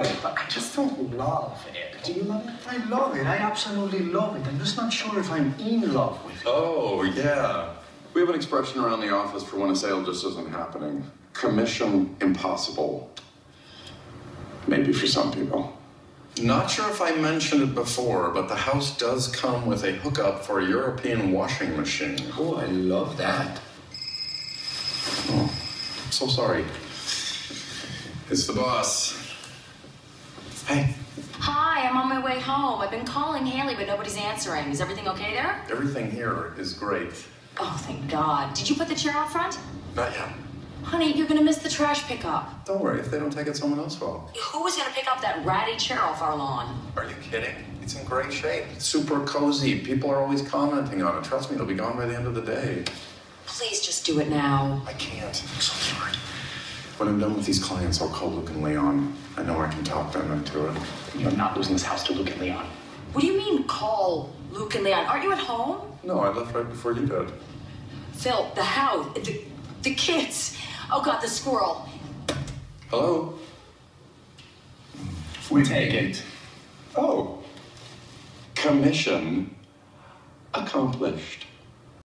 love it, but I just don't love it. Do you love it? I love it. I absolutely love it. I'm just not sure if I'm in love with it. Oh, yeah. We have an expression around the office for when a sale just isn't happening. Commission impossible. Maybe for some people. Not sure if I mentioned it before, but the house does come with a hookup for a European washing machine. Oh, I love that. Oh, so sorry. It's the boss. Hey, Hi, I'm on my way home. I've been calling Haley, but nobody's answering. Is everything okay there? everything here is great. Oh, thank God. Did you put the chair out front? Not yet. Honey, you're gonna miss the trash pickup. Don't worry, if they don't take it, someone else will. Who is gonna pick up that ratty chair off our lawn? Are you kidding? It's in great shape. It's super cozy. People are always commenting on it. Trust me, it'll be gone by the end of the day. Please just do it now. I can't. I'm so sorry. When I'm done with these clients, I'll call Luke and Leon. I know I can talk them into it. You're not losing this house to Luke and Leon. What do you mean, call Luke and Leon? Aren't you at home? No, I left right before you did. Phil, the house, the, the kids. Oh, God, the squirrel. Hello? We take it. Oh. Commission accomplished.